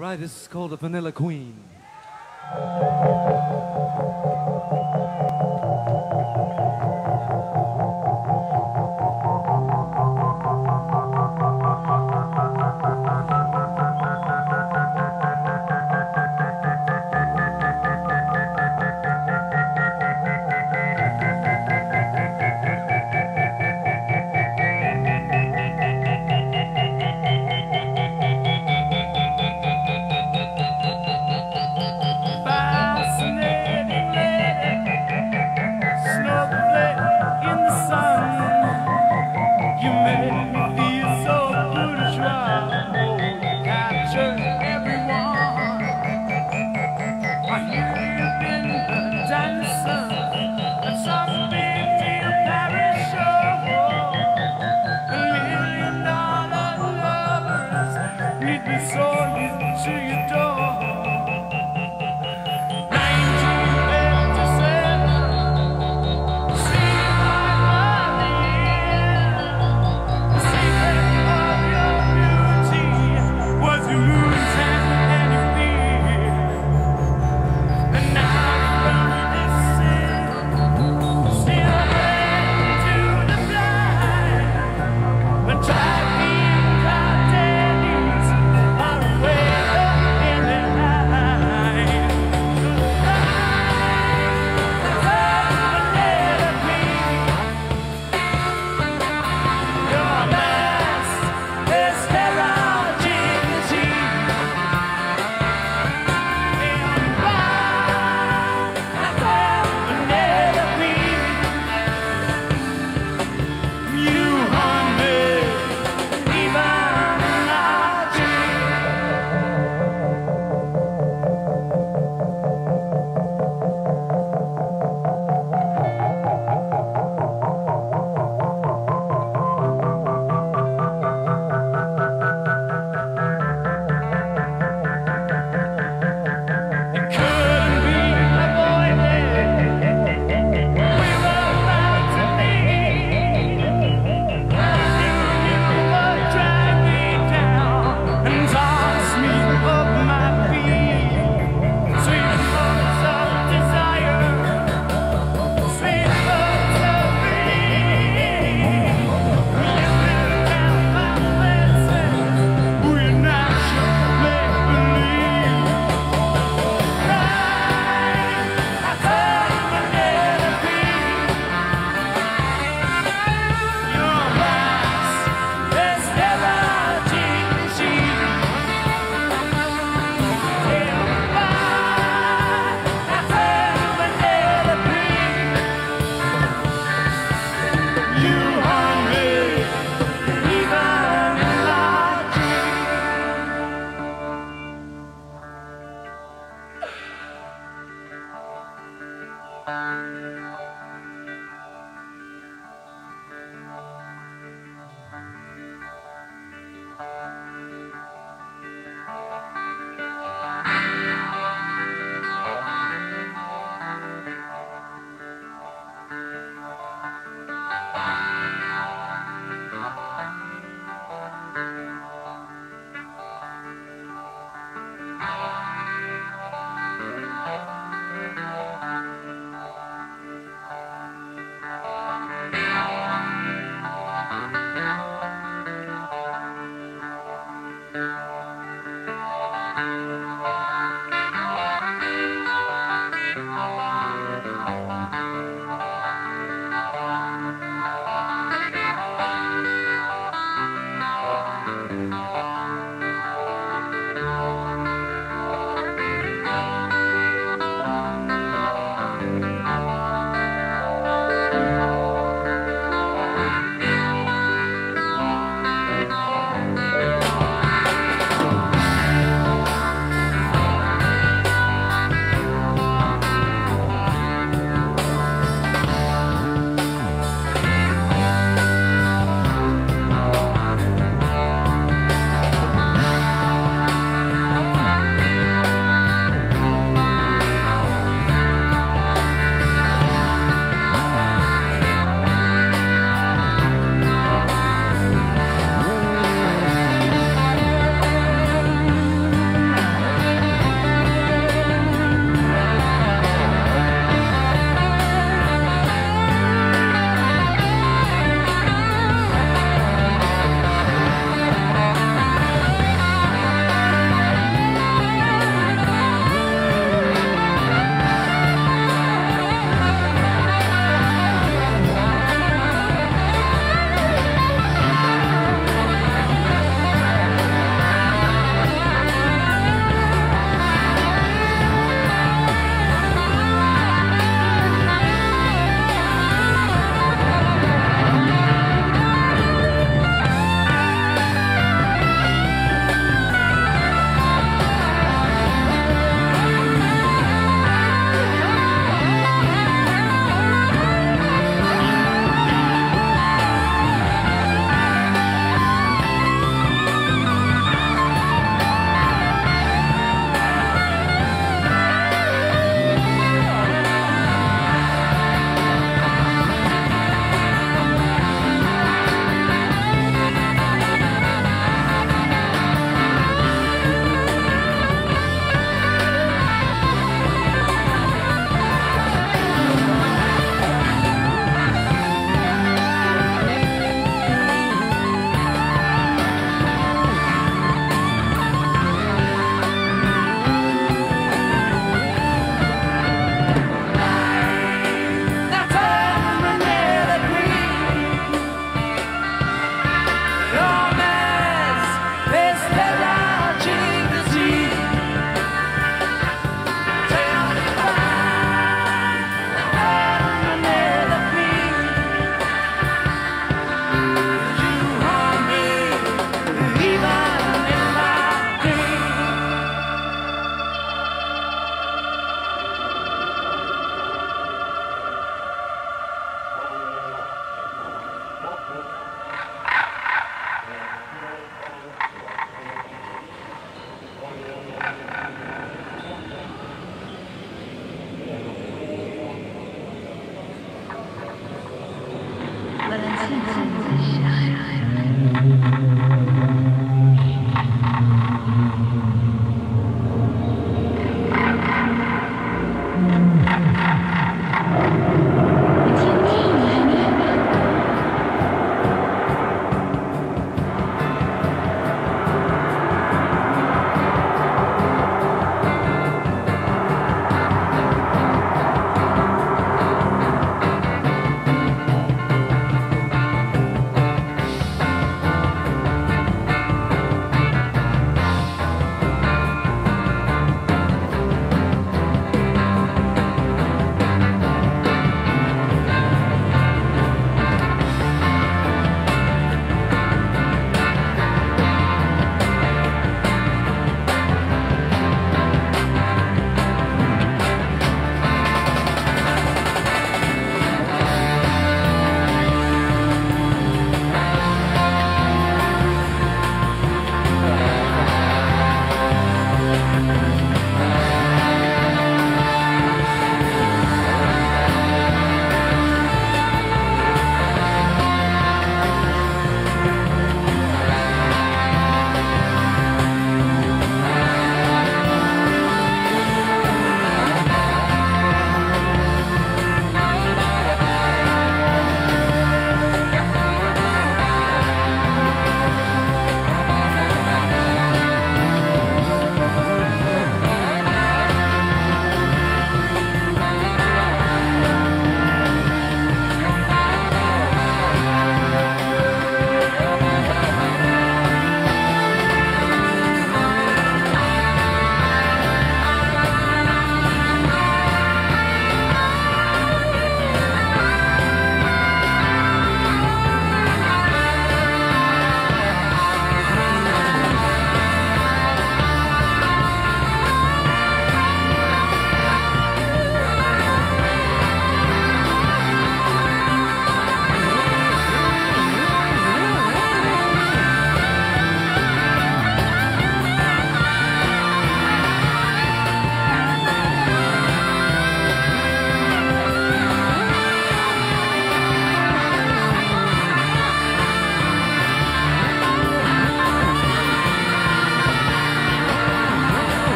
Right, this is called the Vanilla Queen.